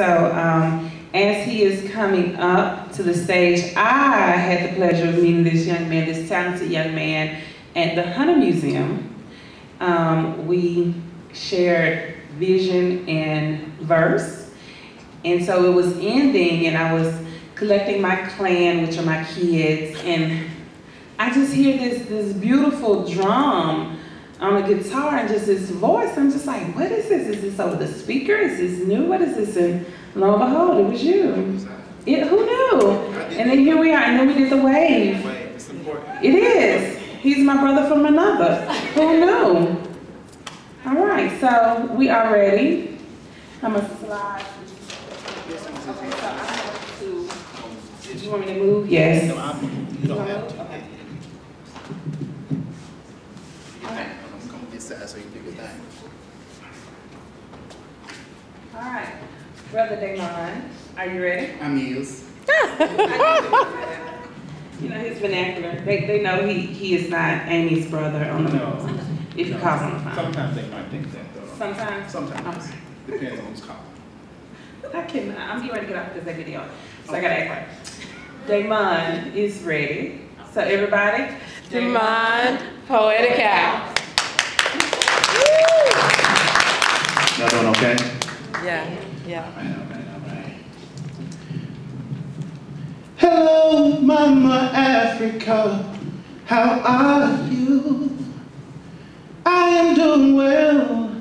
So um, as he is coming up to the stage, I had the pleasure of meeting this young man, this talented young man at the Hunter Museum. Um, we shared vision and verse. And so it was ending and I was collecting my clan, which are my kids, and I just hear this, this beautiful drum on a guitar and just this voice. I'm just like, what is this? Is this over the speaker? Is this new? What is this? And lo and behold, it was you. It, who knew? And then here we are, and then we did the wave. It is. He's my brother from another. Who knew? All right, so we are ready. I'm gonna slide. Okay, so I'm going to, do you want me to move? Yes. No, I'm, you don't have to. Okay. I'm gonna come this side so you can do your thing. All right, Brother Demond, are you ready? I'm Eels. You know his vernacular. They, they know he, he is not Amy's brother on the No. phone. If you call on the. Sometimes they might think that though. Sometimes. Sometimes, Okay. depends on who's calling. I can. I'm getting ready to get off this video, so I gotta act right. Demond is ready. So everybody, Demond Poetic Cow. Y'all doing okay? Yeah, yeah. Hello, Mama Africa. How are you? I am doing well,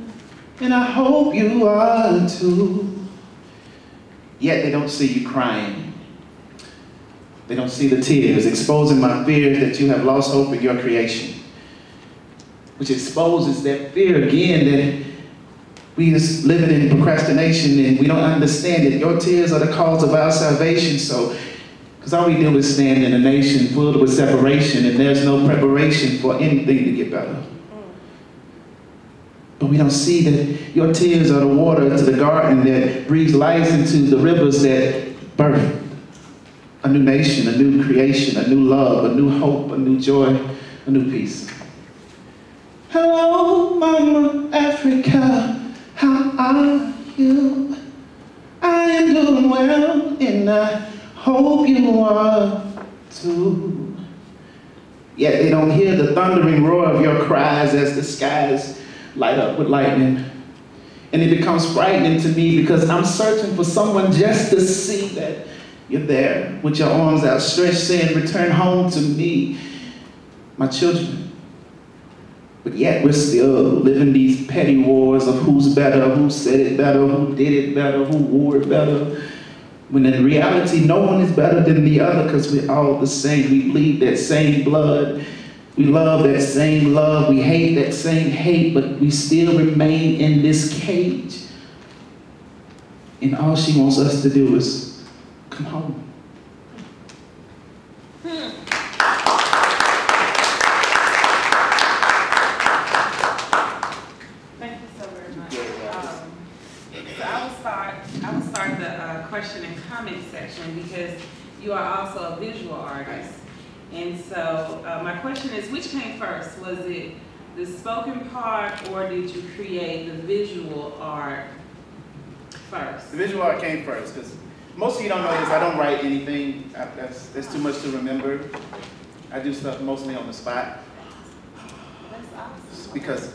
and I hope you are too. Yet they don't see you crying. They don't see the tears, exposing my fears that you have lost hope in your creation. Which exposes that fear again that we just living in procrastination and we don't understand that your tears are the cause of our salvation. So, because all we do is stand in a nation filled with separation and there's no preparation for anything to get better. But we don't see that your tears are the water to the garden that breathes life into the rivers that birth a new nation, a new creation, a new love, a new hope, a new joy, a new peace. Hello, Mama Africa, are you? I am doing well, and I hope you are too. Yet they don't hear the thundering roar of your cries as the skies light up with lightning. And it becomes frightening to me because I'm searching for someone just to see that you're there with your arms outstretched, saying, Return home to me, my children. But yet we're still living these petty wars of who's better, who said it better, who did it better, who wore it better. When in reality, no one is better than the other because we're all the same. We bleed that same blood. We love that same love. We hate that same hate, but we still remain in this cage. And all she wants us to do is come home. Hmm. thank you so very much. Um, So I will start, I will start the uh, question and comment section because you are also a visual artist. And so uh, my question is, which came first? Was it the spoken part or did you create the visual art first? The visual art came first because most of you don't know this. I don't write anything. I, that's, that's too much to remember. I do stuff mostly on the spot That's awesome. because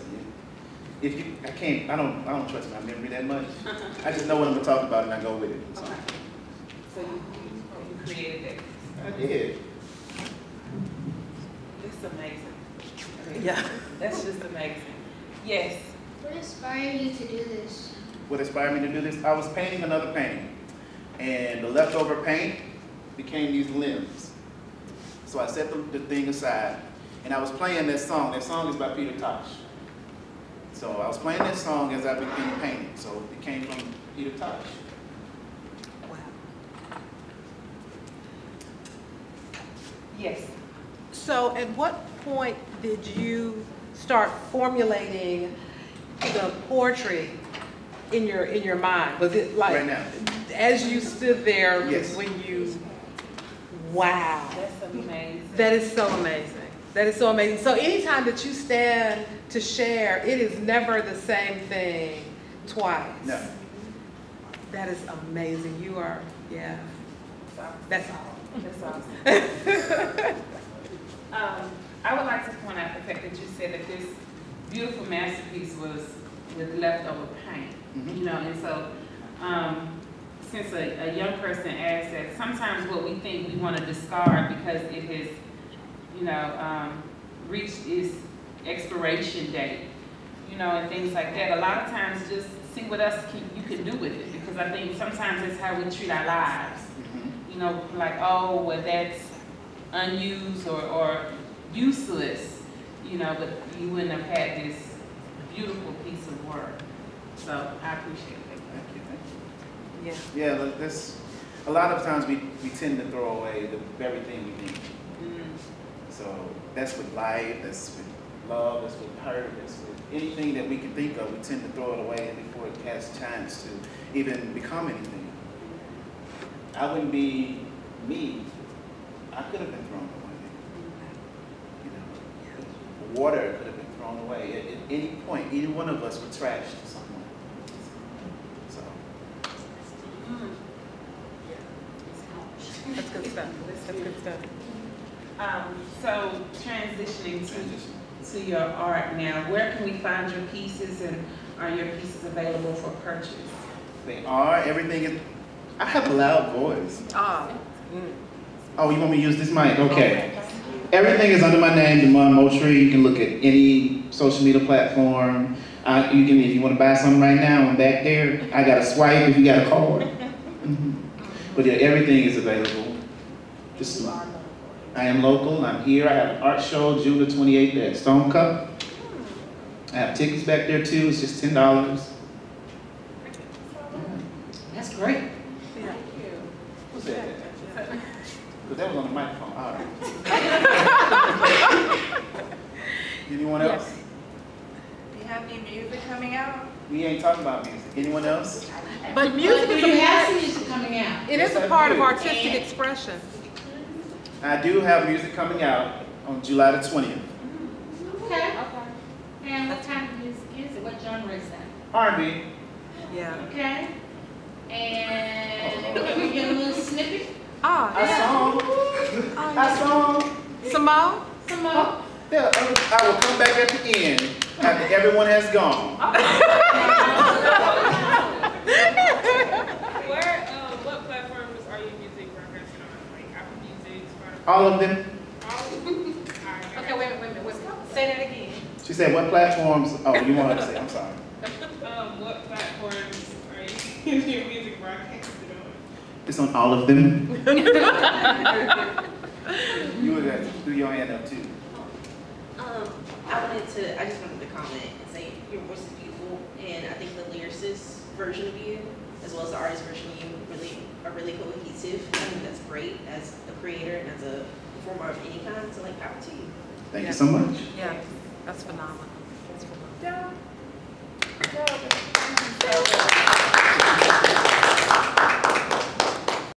if you, I can't, I don't, I don't trust my memory that much. I just know what I'm gonna talk about and I go with it. So, Okay. So you, you you created it. I did. It's amazing. Yeah. That's just amazing. Yes. What inspired you to do this? What inspired me to do this? I was painting another painting, and the leftover paint became these limbs. So I set the, the thing aside, and I was playing that song. That song is by Peter Tosh. So I was playing this song as I began painting. So it came from Peter Tosh. Wow. Yes. So at what point did you start formulating the poetry in your, in your mind? Was it like? Right now. As you stood there? Yes. When you, wow. That's amazing. That is so amazing. That is so amazing. So anytime that you stand to share, it is never the same thing twice. No. That is amazing. You are, yeah. That's all. That's awesome. Um, I would like to point out the fact that you said that this beautiful masterpiece was with leftover paint. Mhm. You know, and so, um, since a, a young person asks that, sometimes what we think we want to discard because it has, you know, um, reached its expiration date, you know, and things like that. A lot of times, just see what else can, you can do with it, because I think sometimes it's how we treat our lives Mhm. you know, like, oh, well, that's unused or, or useless, you know, but you wouldn't have had this beautiful piece of work. So I appreciate it. Thank you, thank you. Yeah. Yeah, look, this, a lot of times we, we tend to throw away the very thing we need. So that's with life, that's with love, that's with hurt, that's with anything that we can think of, we tend to throw it away before it has chance to even become anything. I wouldn't be me, I could have been thrown away. You know, water could have been thrown away. At, at any point, either one of us were trash to someone. So. That's good stuff. That's good stuff. Um, so transitioning to, to your art now, where can we find your pieces and are your pieces available for purchase? They are, everything is, I have a loud voice. Oh, Oh, you want me to use this mic? Okay. Everything is under my name, Demond Moultrie. You can look at any social media platform. Uh, you can, if you want to buy something right now, I'm back there. I got a swipe if you got a card. Mhm. But yeah, everything is available. Just, I am local. I'm here. I have an art show June the 28th at Stone Cup. I have tickets back there too. It's just ten dollars. That's great. yeah. Who's that? Because that was on the microphone. All right. Anyone else? Do you have any music coming out? We ain't talking about music. Anyone else? But music do is you a have part, music coming out? it is Yes, a I part of do. artistic expression. I do have music coming out on July the 20th. Okay. Okay. And what kind of music is it? What genre is that? R&B. Yeah. Okay. And can we get a little snippet? Ah, oh, I yeah. song. Oh, I song. Simone? Some more? Oh, yeah, I will- I will come back at the end after everyone has gone. Where, uh, what platforms are your music broadcasting on? Like Apple Music, Spotify? All of them. All? Okay, wait, wait, wait, wait. Say that again. She said, what platforms? Oh, you want to say, I'm sorry. Um, what platforms are you, your music broadcasted on? It's on all of them. You would have to do your hand up too. Um, I wanted to, I just wanted to comment and say your voice is beautiful, and I think the lyricist version of you, as well as the artist version of you, really are really positive. I think that's great as a creator and as a performer of any kind. So like power to you. Thank yeah. you so much. Yeah, that's phenomenal. That's phenomenal. Yeah. Yeah.